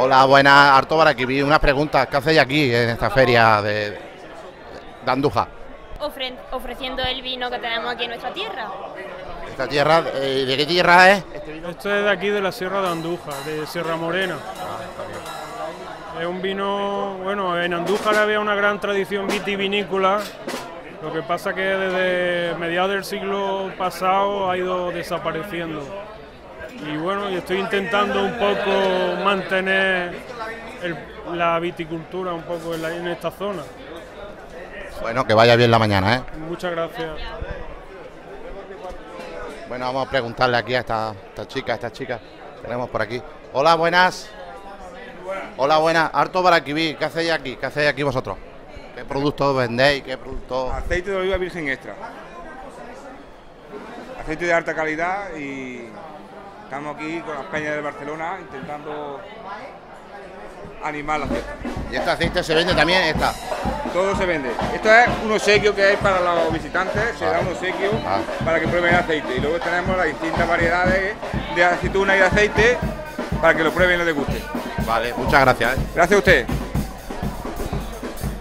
Hola, buenas, harto para aquí. Vi unas preguntas. ¿Qué hacéis aquí en esta feria de, de Andújar? ofre- ofreciendo el vino que tenemos aquí en nuestra tierra. ¿Esta tierra, eh, de qué tierra es? Esto es de aquí de la Sierra de Andújar, de Sierra Morena. Es un vino, bueno, en Andújar había una gran tradición vitivinícola, lo que pasa que desde mediados del siglo pasado ha ido desapareciendo. Y bueno, y estoy intentando un poco mantener el- la viticultura un poco en, la- en esta zona. Bueno, que vaya bien la mañana, ¿eh? Muchas gracias. Bueno, vamos a preguntarle aquí a esta, esta chica, a esta chica. Tenemos por aquí. Hola, buenas. Hola, buenas. Harto para aquí. ¿Qué hacéis aquí? ¿Qué hacéis aquí vosotros? ¿Qué productos vendéis? ¿Qué productos? Aceite de oliva virgen extra. Aceite de alta calidad y estamos aquí con las peñas de Barcelona intentando animar la fiesta. ¿Y este aceite se vende también? Esta. Todo se vende. Esto es un obsequio que hay para los visitantes, se da un obsequio Ah. para que prueben el aceite. Y luego tenemos las distintas variedades de aceituna y de aceite para que lo prueben y les guste. Vale, muchas gracias. ¿eh? Gracias a usted.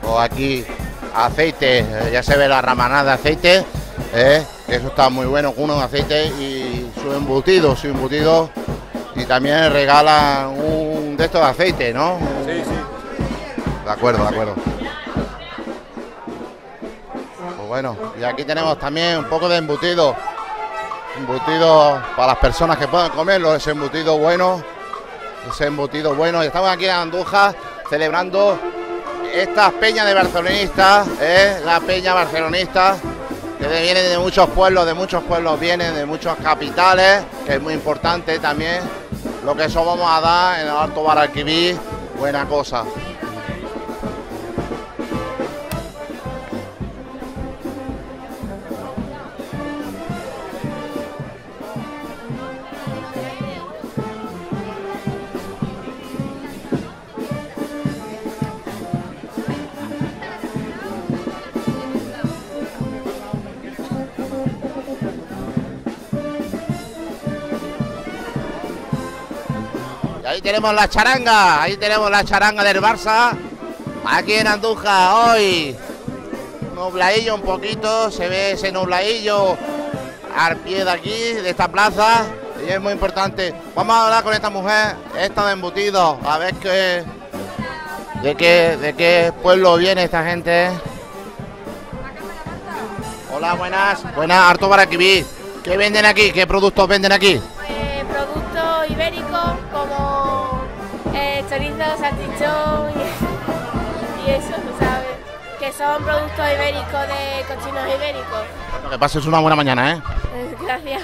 O aquí aceite, eh, ya se ve la ramanada de aceite, eh, eso está muy bueno, con unos aceites y su embutido, su embutido. Y también regalan un de estos de aceite, ¿no? Sí, sí. De acuerdo, de acuerdo. Pues bueno, y aquí tenemos también un poco de embutido. Embutido para las personas que puedan comerlo, ese embutido bueno. Ese embutido bueno. Y estamos aquí en Andújar celebrando estas peñas de barcelonistas, ¿eh? la peña barcelonista, que vienen de muchos pueblos, de muchos pueblos vienen, de muchas capitales, que es muy importante también. Lo que eso vamos a dar en el Alto Baralquivir, buena cosa. Ahí tenemos la charanga, ahí tenemos la charanga del Barça, aquí en Andújar hoy. Nubladillo un poquito, se ve ese nubladillo al pie de aquí, de esta plaza, y es muy importante. Vamos a hablar con esta mujer, esta de embutido, a ver qué, de qué, de qué pueblo viene esta gente. Hola, buenas, buenas, harto para aquí. ¿Qué venden aquí? ¿Qué productos venden aquí? Chorizo, salchichón y, y eso, ¿sabes? Que son productos ibéricos de cochinos ibéricos. Que pases una buena mañana. Eh, Gracias.